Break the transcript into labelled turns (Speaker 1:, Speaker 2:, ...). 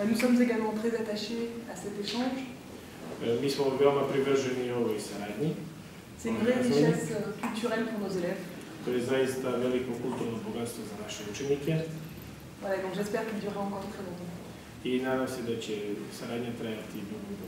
Speaker 1: Euh, nous sommes également très attachés à cet échange. C'est une vraie richesse euh, culturelle pour nos élèves. Voilà, j'espère qu'il durera encore très longtemps.
Speaker 2: I nadam se da će saradnja trajati dugo.